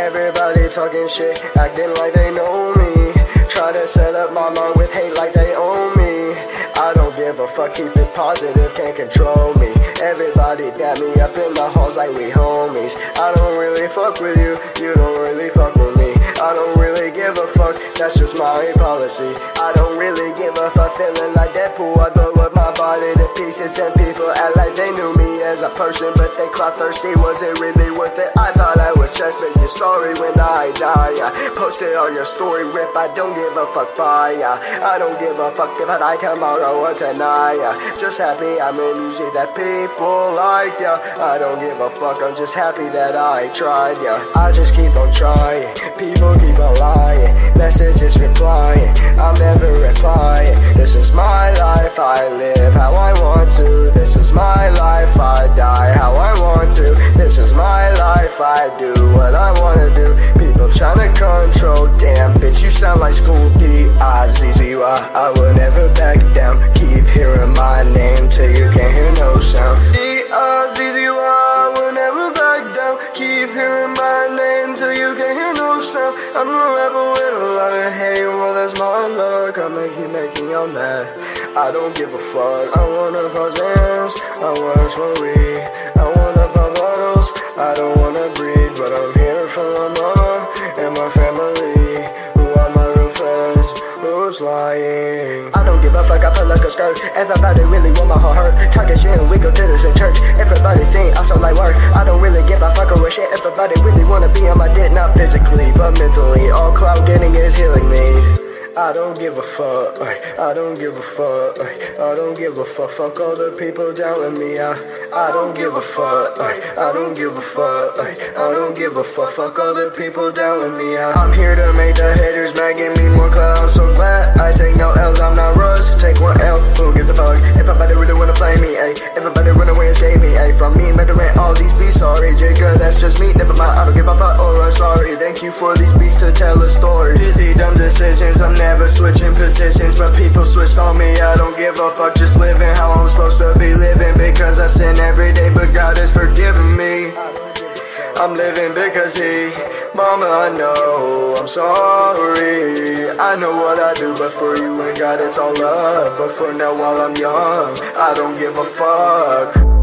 Everybody talking shit, acting like they know me. Try to set up my mind with hate like they own me. I don't give a fuck, keep it positive, can't control me. Everybody dap me up in the halls like we homies. I don't really fuck with you, you don't really fuck with me. I don't really give a fuck, that's just my policy. I don't really give a fuck, feeling like Deadpool. I blow up my body to pieces, and people act like they knew me as a person, but they clout thirsty. Was it really worth it? I thought I was just, but you're sorry when I die. I posted on your story, rip. I don't give a fuck, bye. I don't give a fuck if I die tomorrow or tonight. Just happy I'm in music that people like, yeah. I don't give a fuck, I'm just happy that I tried, yeah. I just keep on trying. People keep on lying. Messages replying, I'm never replying. This is my life, I live how I want to. This is my life, I die how I want to. This is my life, I do what I wanna do. People trying to control, damn bitch, you sound like school D-I-Z-Z-Y. I will never back down. Keep hearing my name till you can't hear no sound. D-I-Z-Z-Y, I will never back down. Keep hearing my name till you I'm a rapper with a lot of hate, well that's my luck. I'ma keep making y'all mad. I don't give a fuck. I wanna cause ends, I wanna smoke weed, I wanna pop bottles. I don't wanna breathe, but I'm here for my mom and my family. Who are my real friends? Who's lying? I don't give a fuck. I pull like a skirt. Everybody really want my heart hurt. Talking shit and we go to this in church. Everybody think I sound like work. I don't really give a fuck with shit. Everybody really wanna be on my dick, not physically, but mentally. All cloud getting is healing me. I don't give a fuck. I don't give a fuck. I don't give a fuck. Fuck all the people doubting me. I, I don't give a fuck. I don't give a fuck. I don't give a fuck. Fuck all the people doubting me. I, I'm here to make the haters mad, give me more clout. I'm so glad I take no L's. I'm not Russ. Take one L. Who I don't a fuck or a sorry. Thank you for these beats to tell a story. Dizzy, dumb decisions. I'm never switching positions, but people switched on me. I don't give a fuck, just living how I'm supposed to be living because I sin every day, but God is forgiving me. I'm living because He, Mama, I know I'm sorry. I know what I do, but for you and God, it's all love. But for now, while I'm young, I don't give a fuck.